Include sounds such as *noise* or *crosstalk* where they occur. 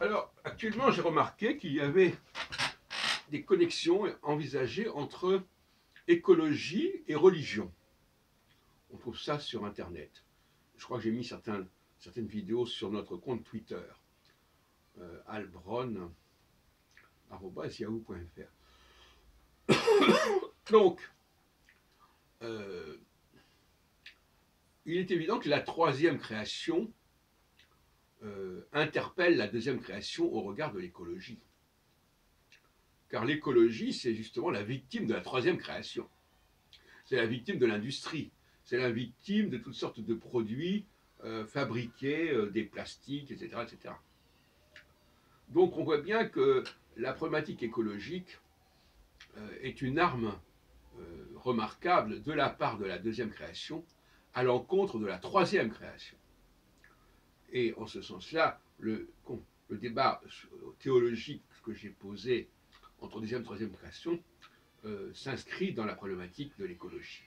Alors, actuellement, j'ai remarqué qu'il y avait des connexions envisagées entre écologie et religion. On trouve ça sur Internet. Je crois que j'ai mis certaines vidéos sur notre compte Twitter, euh. *coughs* Donc, euh, il est évident que la troisième création interpelle la deuxième création au regard de l'écologie. Car l'écologie, c'est justement la victime de la troisième création. C'est la victime de l'industrie. C'est la victime de toutes sortes de produits euh, fabriqués, euh, des plastiques, etc., etc. Donc on voit bien que la problématique écologique est une arme remarquable de la part de la deuxième création à l'encontre de la troisième création. Et en ce sens-là, le, débat théologique que j'ai posé entre deuxième et troisième création euh, s'inscrit dans la problématique de l'écologie.